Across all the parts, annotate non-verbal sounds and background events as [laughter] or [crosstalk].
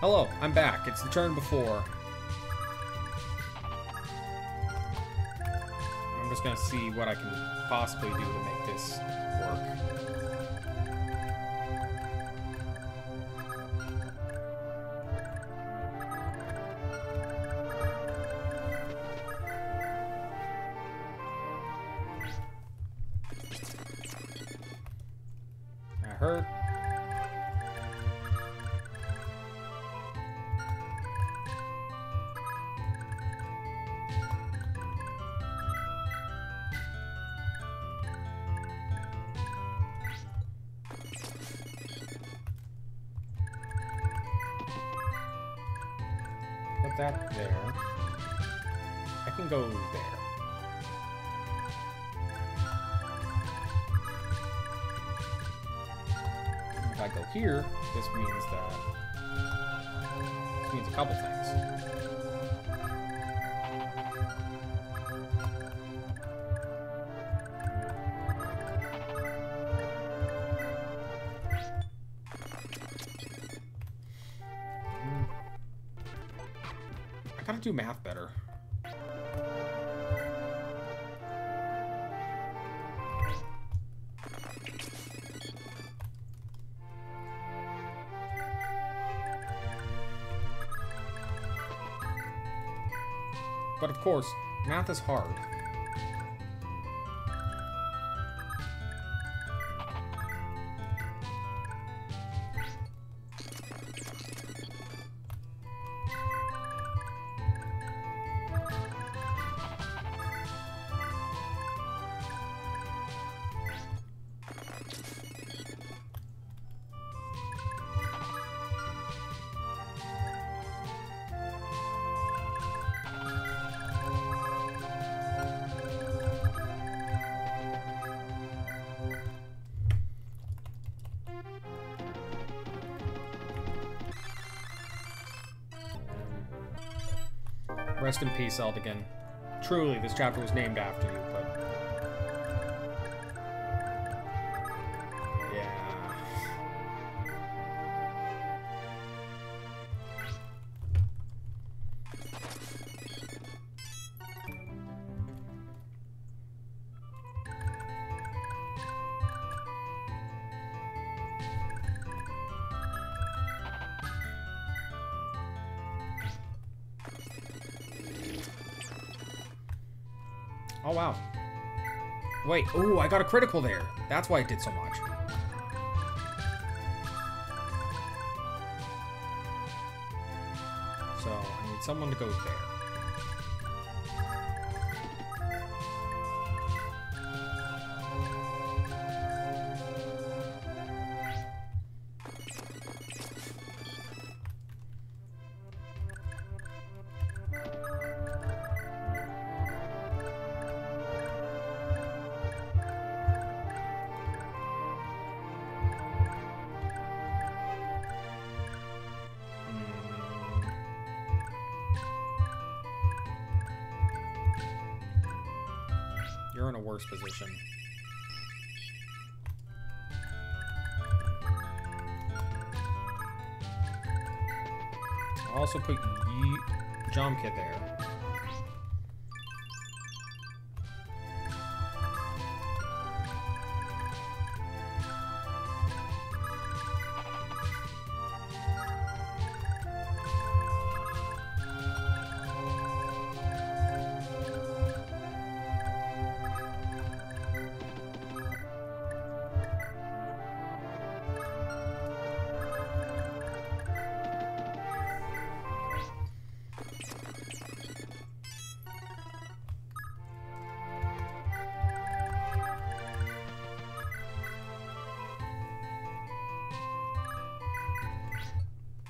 Hello, I'm back. It's the turn before. I'm just gonna see what I can possibly do to make this work. Gotta do math better. But of course, math is hard. Rest in peace, Eldigan. Truly, this chapter was named after you, but... Oh, wow. Wait, ooh, I got a critical there. That's why it did so much. So, I need someone to go there.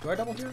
Do I double here?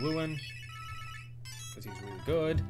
Lewin. Because he's really good.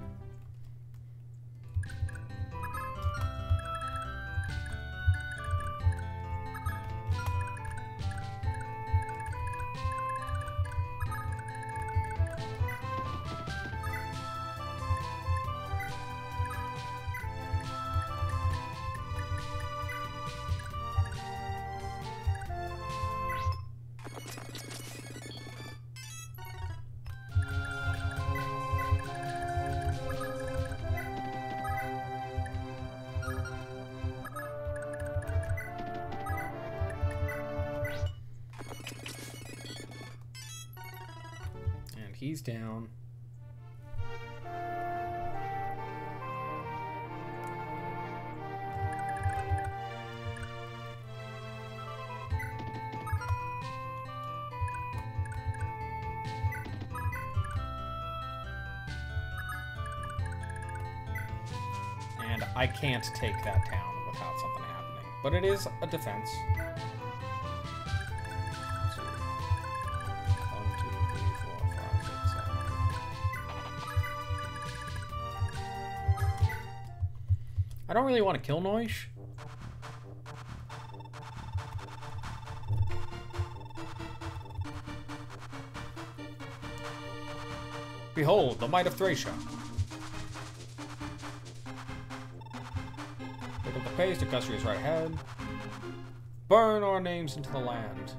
Down. And I can't take that town without something happening. But it is a defense. I don't really want to kill Noish. Behold, the might of Thracia. Pick up the pace, the Custody is right ahead. Burn our names into the land.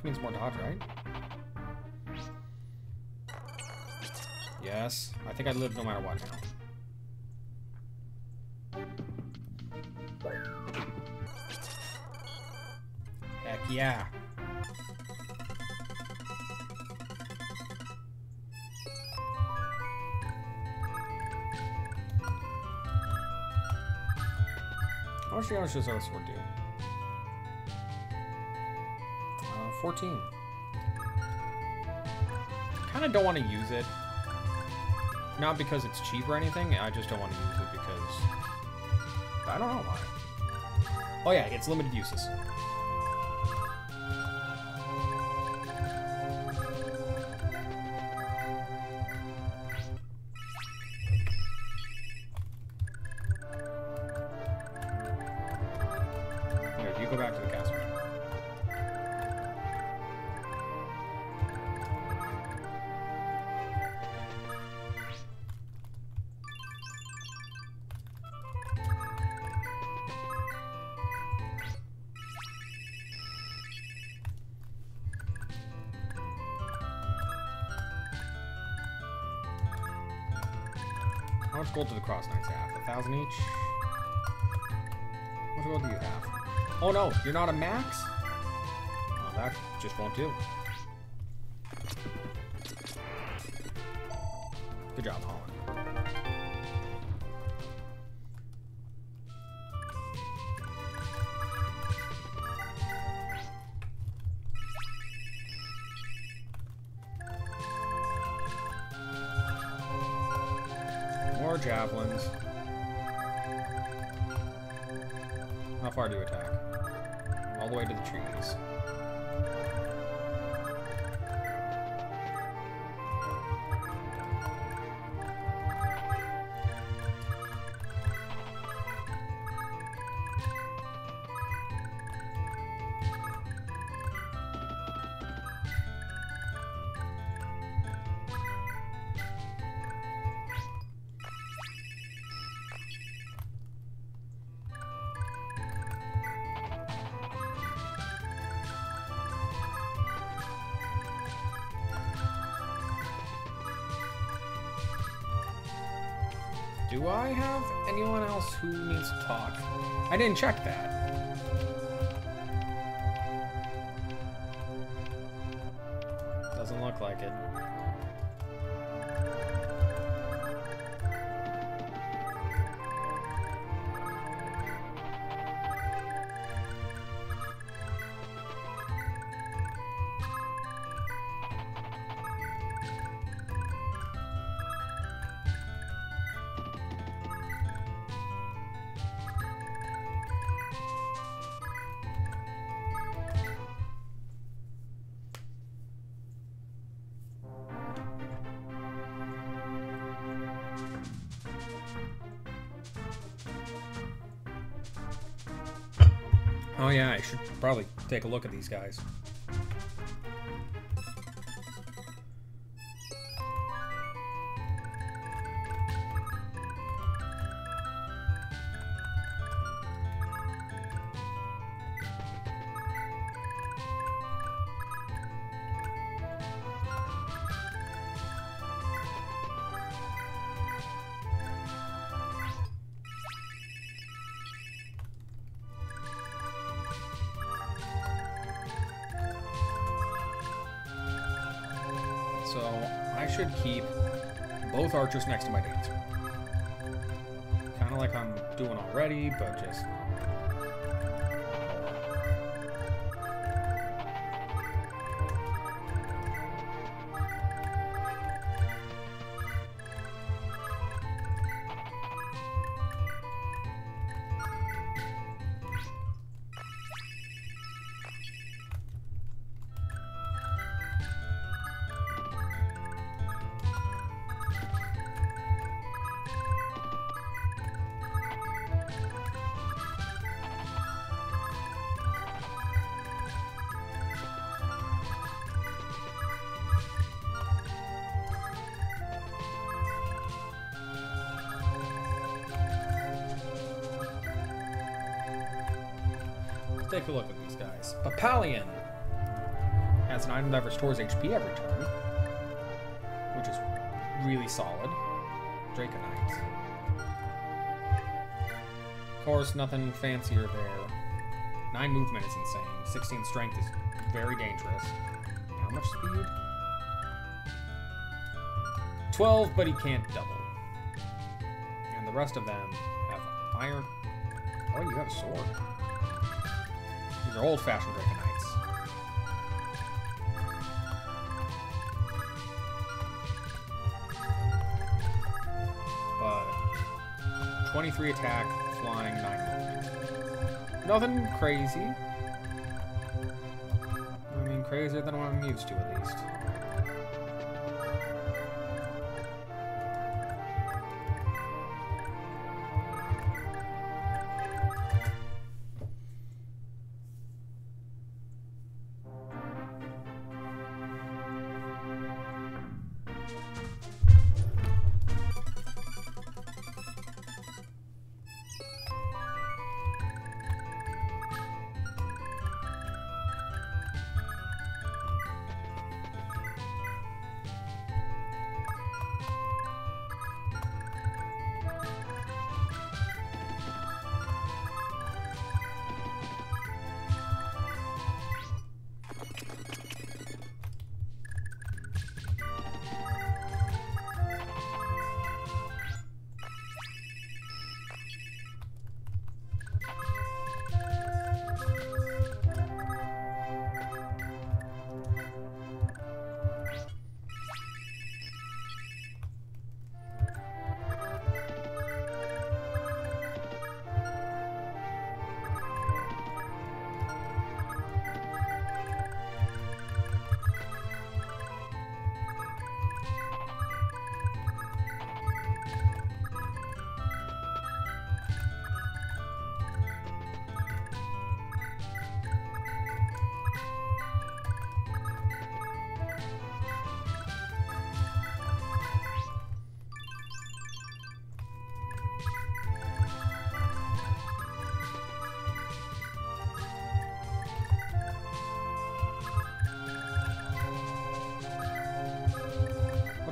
Uh, means more dodge, right? Yes. I think I live no matter what now. Heck yeah. How much damage does our sword do? 14. Kind of don't want to use it. Not because it's cheap or anything, I just don't want to use it because... I don't know why. Oh yeah, it's limited uses. Do the cross knights have? A thousand each? Much gold do you have? Oh no, you're not a max? Oh, that just won't do. Javelins. How far do you attack? All the way to the trees. Talk? I didn't check that. Oh yeah, I should probably take a look at these guys. Archers next to my dancer. Kind of like I'm doing already, but just... take a look at these guys. Papilion has an item that restores HP every turn, which is really solid. Dracoknight. Of course, nothing fancier there. 9 movement is insane. 16 strength is very dangerous. How much speed? 12, but he can't double. And the rest of them have iron. Oh, you have a sword. These are old-fashioned Dracoknights. But 23 attack, flying, 9. Nothing crazy. I mean, crazier than what I'm used to, at least.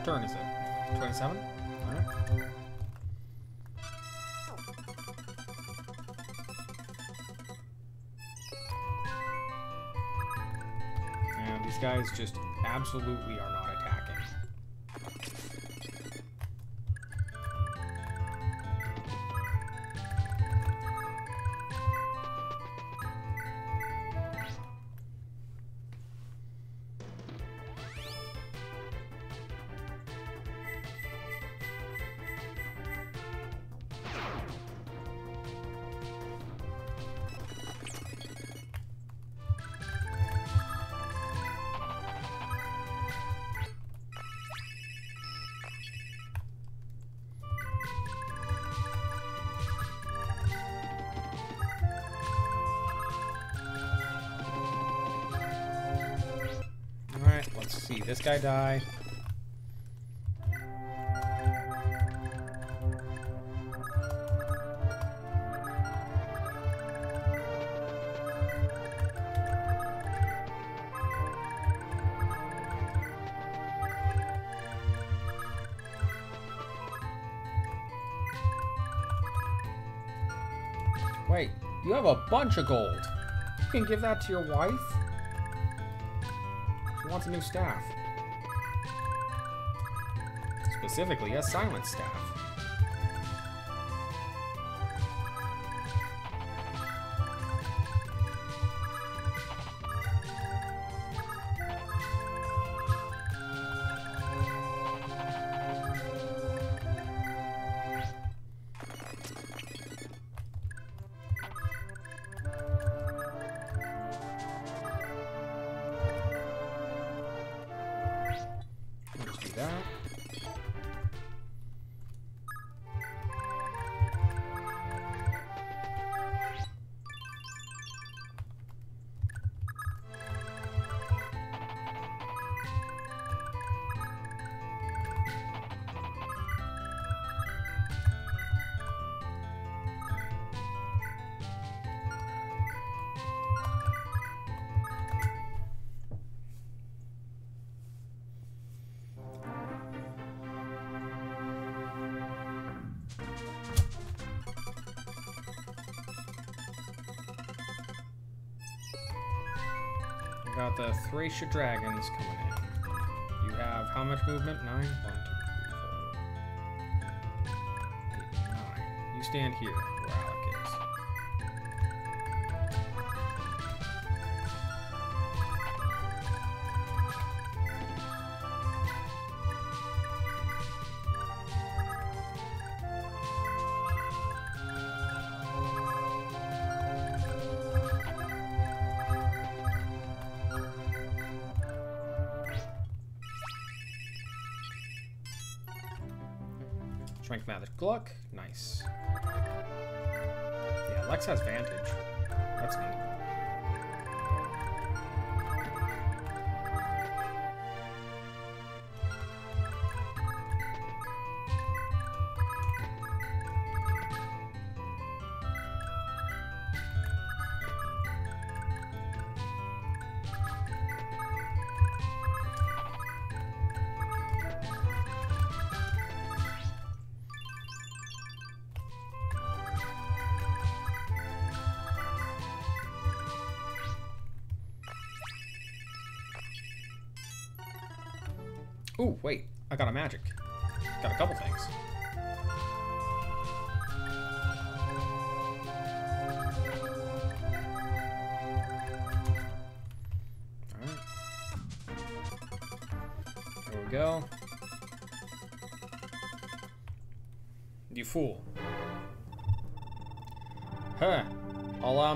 Turn is it? 27? Alright. And these guys just absolutely are not see this guy die. Wait, you have a bunch of gold. You can give that to your wife? Wants new staff. Specifically, a silent staff. That. Got the Thracia Dragons coming in. You have how much movement? Nine? One, two, three, four. Eight, nine. You stand here Magic Gluck. Nice. Yeah, Lex has Vantage. That's neat.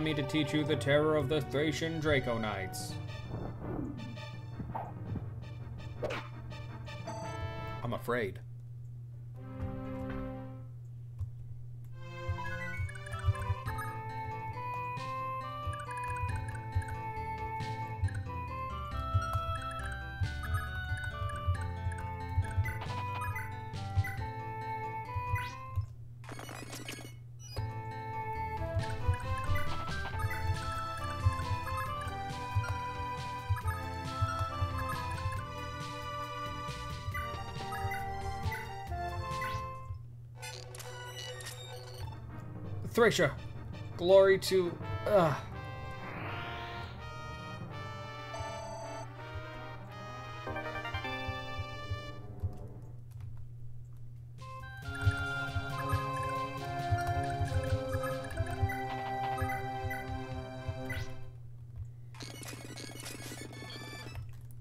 Me to teach you the terror of the Thracian Draco Knights. I'm afraid. Thracia, glory to. Ugh.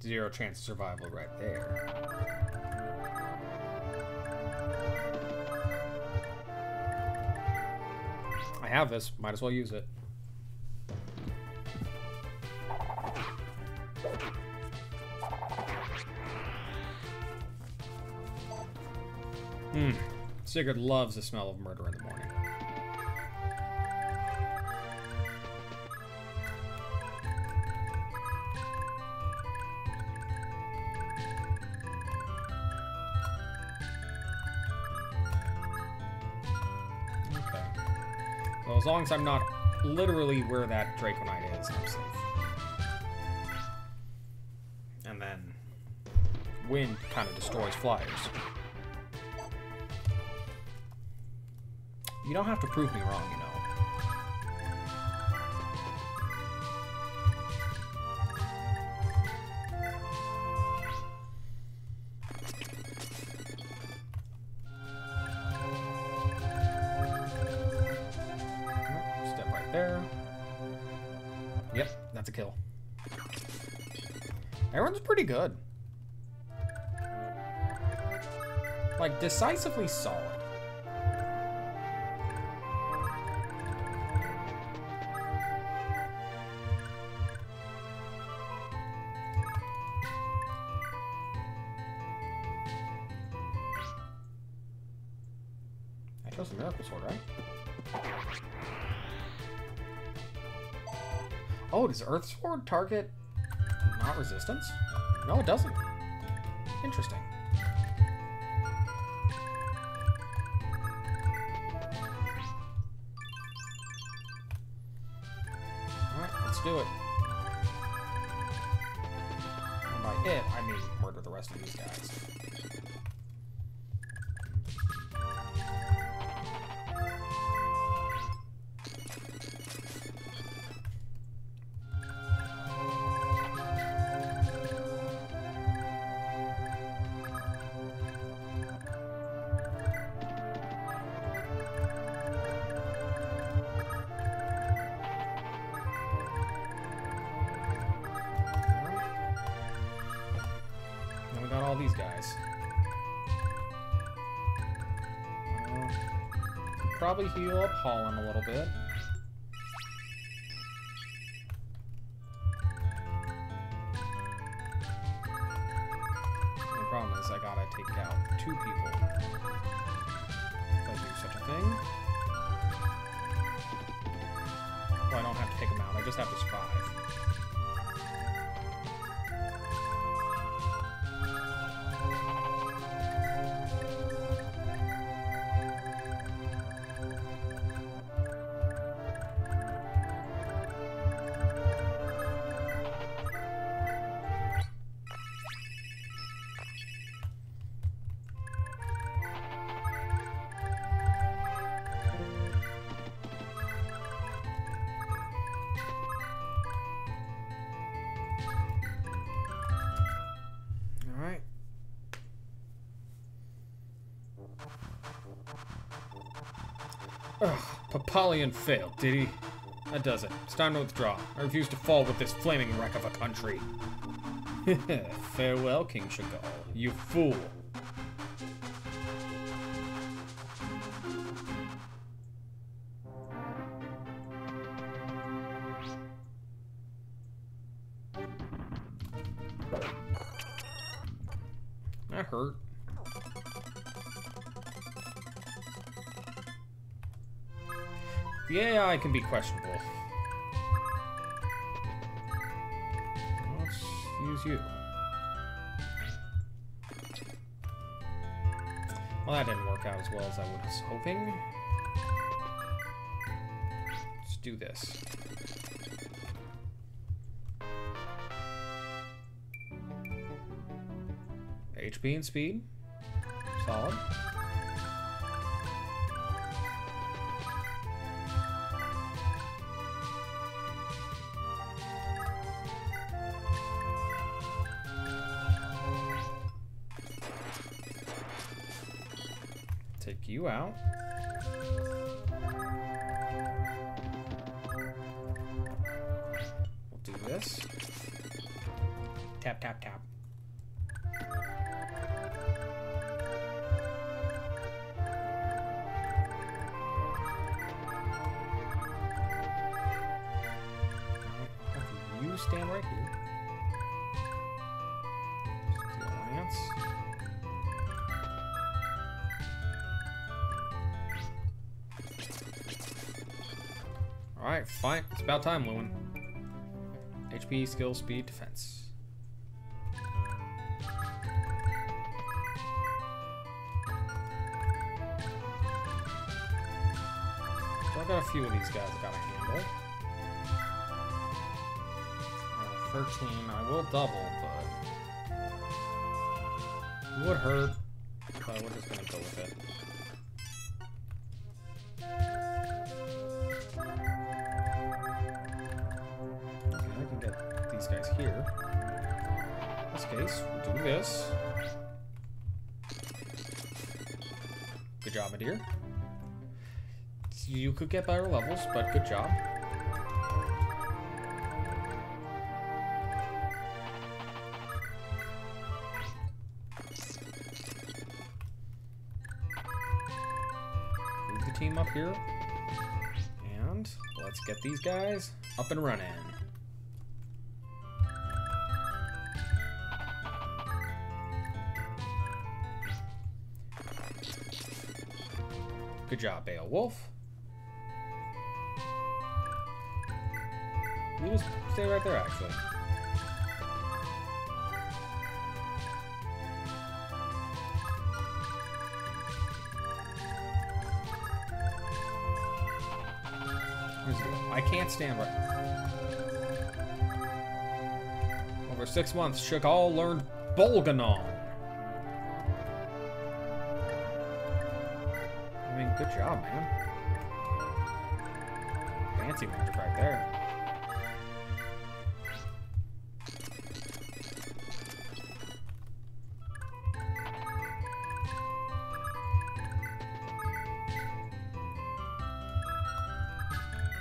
Zero chance of survival right there. Have this, might as well use it. Hmm. Sigurd loves the smell of murder in the as long as I'm not literally where that Dracoknight is, I'm safe. And then wind kind of destroys flyers. You don't have to prove me wrong, decisively solid. I chose the Miracle Sword, right? Oh, does Earth Sword target not resistance? No, it doesn't. Interesting. Do it. And by it, I mean murder the rest of these guys. Probably heal up Holyn a little bit. Ugh, Papilion failed, did he? That does it. It's time to withdraw. I refuse to fall with this flaming wreck of a country. [laughs] Farewell, King Chagall. You fool. Can be questionable. Let's use you. Well, that didn't work out as well as I was hoping. Let's do this. HP and speed. Solid. About time, Lewin. HP, skill, speed, defense. So I got a few of these guys I gotta handle. Uh, 13, I will double, but... It would hurt, but we're just gonna go with it. This. Good job, my dear. You could get better levels, but good job. Move the team up here. And let's get these guys up and running. Job, Beowulf. You just stay right there, actually. I can't stand right. Over six months, Chagall learned Bolganone. Good job, man. Fancy magic right there.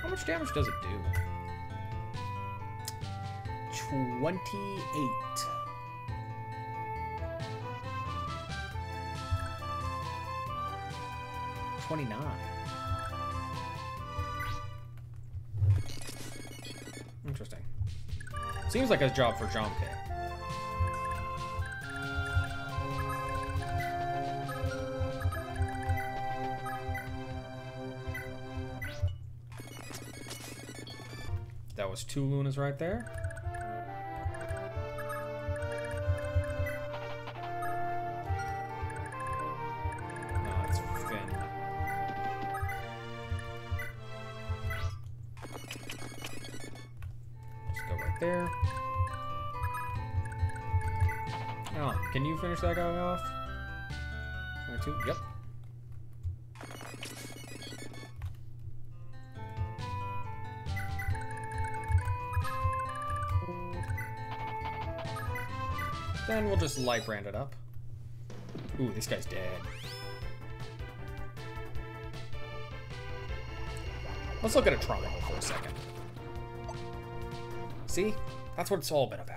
How much damage does it do? 28. Twenty-nine. Interesting. Seems like a job for Jamke. That was two Lunas right there. Oh, can you finish that guy off? 22? Yep. Then we'll just light brand it up. Ooh, this guy's dead. Let's look at a trauma for a second. See? That's what it's all been about.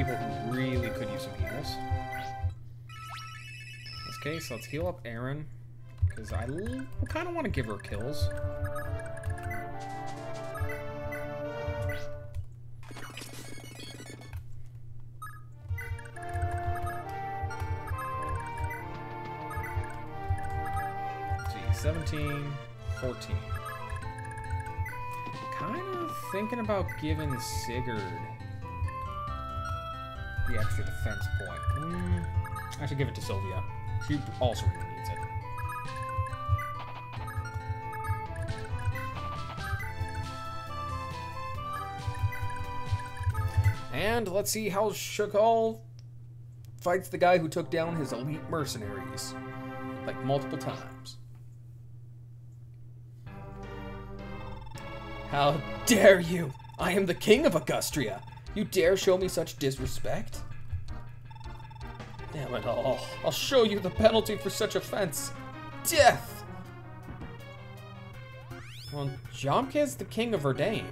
People who really could use some heals. In this case, let's heal up Ayra. Because I kind of want to give her kills. Let's see, 17, 14. Kind of thinking about giving Sigurd the extra defense point. Mm, I should give it to Sylvia. She also really needs it. And let's see how Chagall fights the guy who took down his elite mercenaries. Like multiple times. How dare you! I am the king of Agustria. You dare show me such disrespect? Damn it all. I'll show you the penalty for such offense. Death! Well, Jamke is the king of Verdane.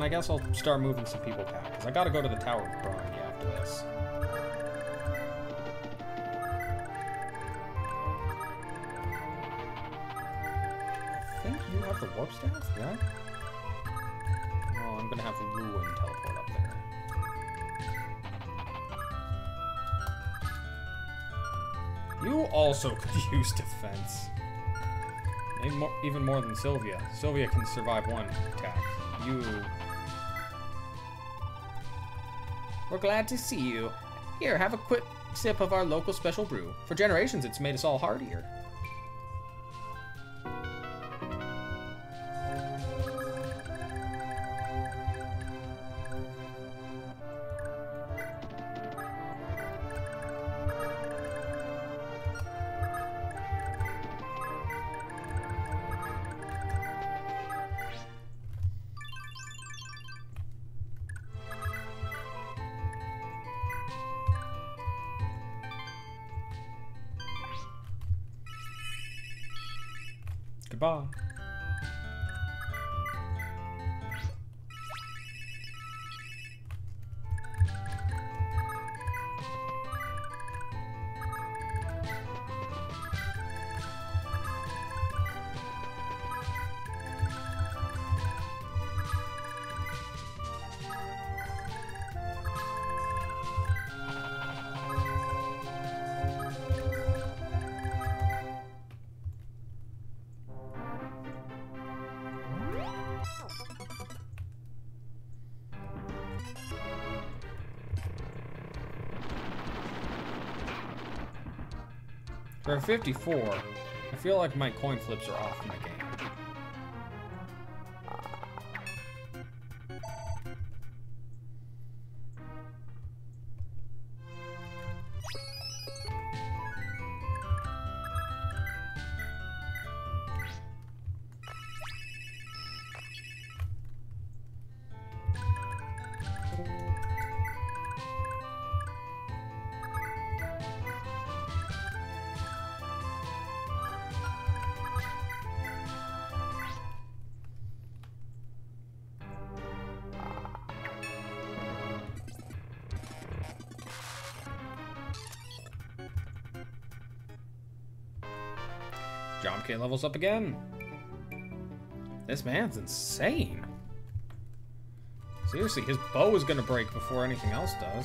And I guess I'll start moving some people back, because I gotta go to the Tower Bragi after this. I think you have the warp staff, yeah? Oh, I'm gonna have Ruin teleport up there. You also [laughs] could use defense. More, even more than Sylvia. Sylvia can survive one attack. You glad to see you. Here, have a quick sip of our local special brew. For generations, it's made us all hardier. Goodbye. 54, I feel like my coin flips are off K levels up again. This man's insane. Seriously, his bow is gonna break before anything else does.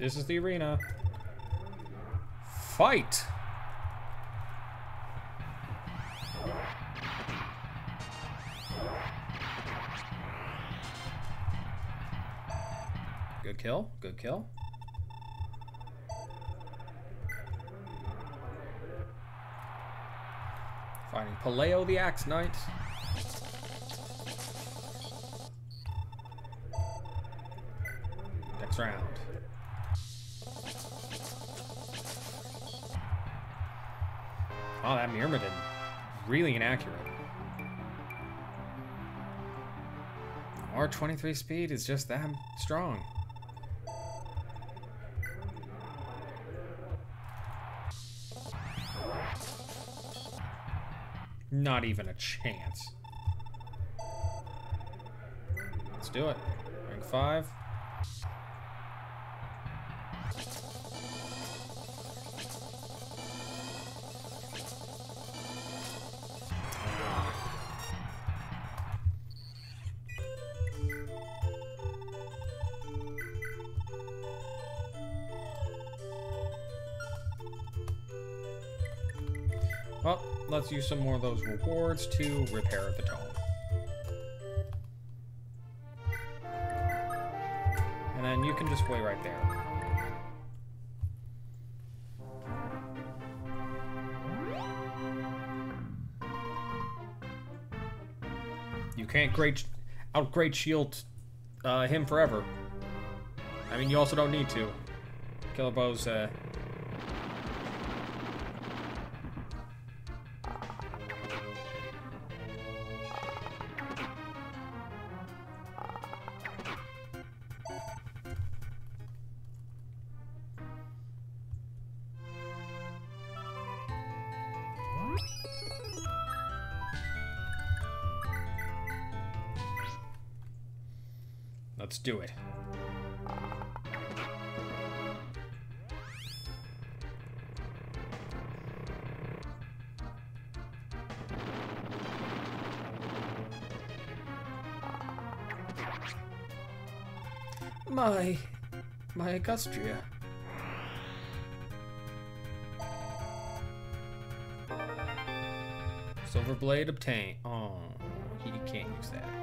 This is the arena. Fight! Good kill. Good kill. Finding Paleo the Axe Knight. Oh, that Myrmidon. Really inaccurate. Our 23 speed is just that strong. Not even a chance. Let's do it. Rank 5. Let's some more of those rewards to repair the tome. And then you can just wait right there. You can't great out great shield uh, him forever. I mean, you also don't need to. Killer Bow's uh, Let's do it. My... my Agustria. Silver blade obtained. Oh, he can't use that.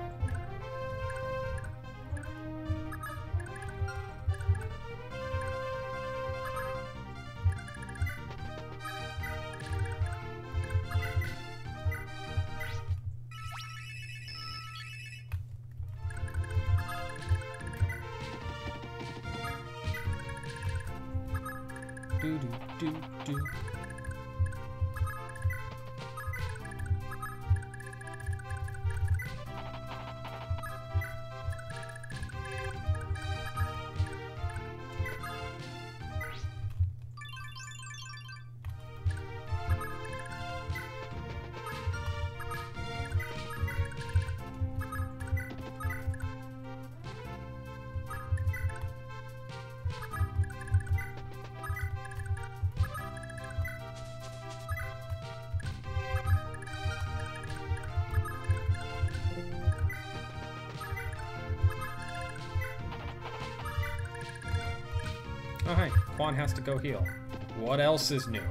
Oh, hey, Quan has to go heal. What else is new?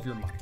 Of your money.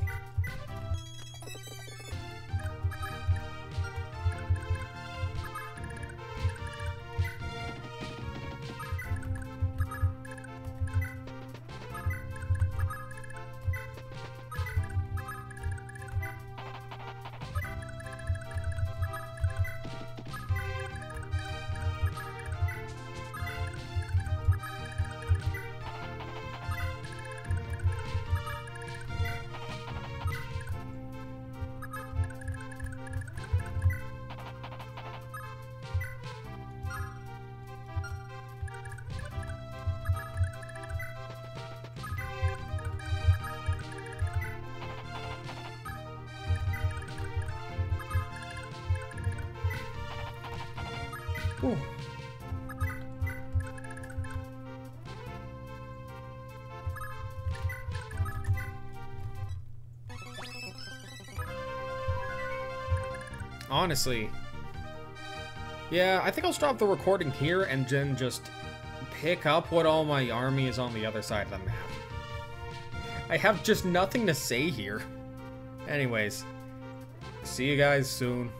Honestly, yeah, I think I'll stop the recording here and then just pick up what all my army is on the other side of the map. I have just nothing to say here. Anyways, see you guys soon.